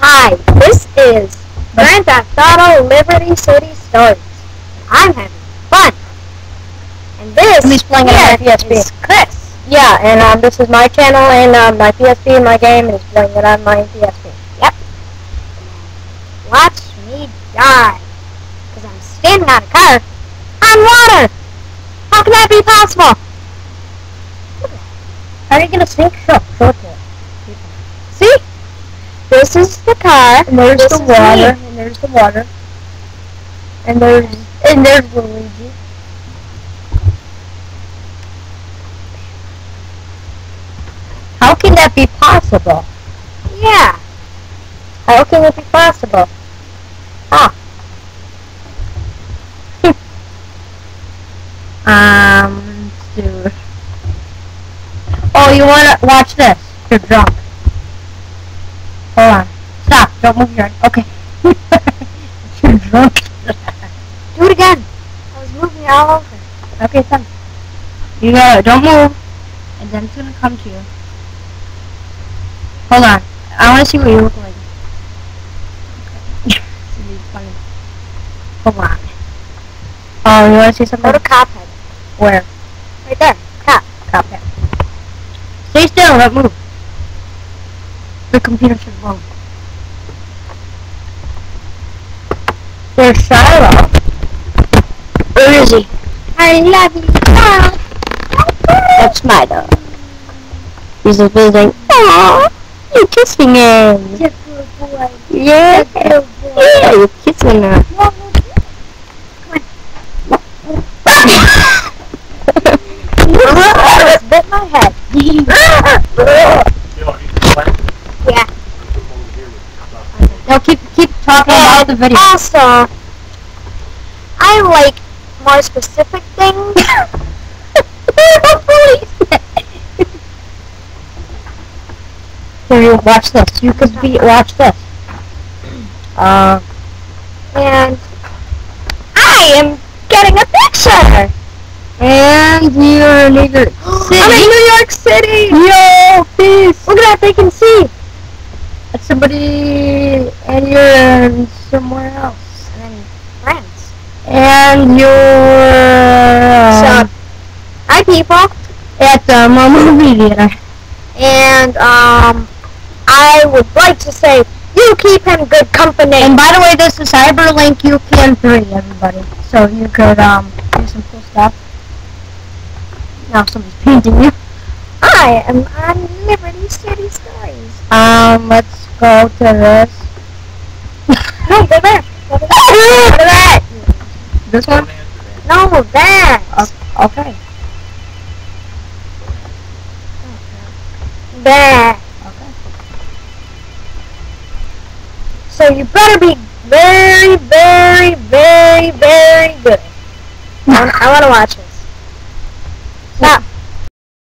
Hi, this is Grand Theft Auto Liberty City Stories. I'm having fun. And this he's playing it on my PSP. is Chris. Yeah, and um, this is my channel, and um, my PSP and my game is playing it on my PSP. Yep. Watch me die. Because I'm standing on a car on water. How can that be possible? How are you gonna sink? Show, show it to us. See? This is the car. And there's This the water, me. and there's the water, and there's and there's Luigi. How can that be possible? Yeah. How can it be possible? Ah. um, dude. Oh, you wanna watch this? You're drunk. Hold on. Stop. Don't move your. Okay. You're drunk. Do it again. I was moving it all over. okay, son. You gotta. Don't move. And then it's gonna come to you. Hold on. I wanna see what you look like. Okay. This funny. Hold on. Oh, you wanna see Go something? to Cophead. Where? Right there. Cop. Copy. Stay still, don't move. The computer should load. There's Shiloh. Where is he? I love you. That's my dog. He's just visiting. Aww, you're kissing him. Good boy. Yeah. Good boy. Yeah, you're kissing him. Bit my head. Yeah. no, keep keep talking about the video. Also, I like more specific things. Here, you watch this. You could be watch this. Uh, and I am getting a picture. and you're in New York City. I'm in New York City. Yo, peace. Look at that, they can see. That's somebody, you're in somewhere else. And friends. And you're So, um, hi people. at the movie theater. And um, I would like to say you keep him good company. And by the way, this is Cyberlink UPN 3, everybody. So you could um do some cool stuff. Now somebody's painting you. I am on Liberty City Stories. Um, let's go to this no, go back. Go to back. This one? No, back. Uh, okay. Back. Okay. So you better be very, very, very, very good. I want to watch.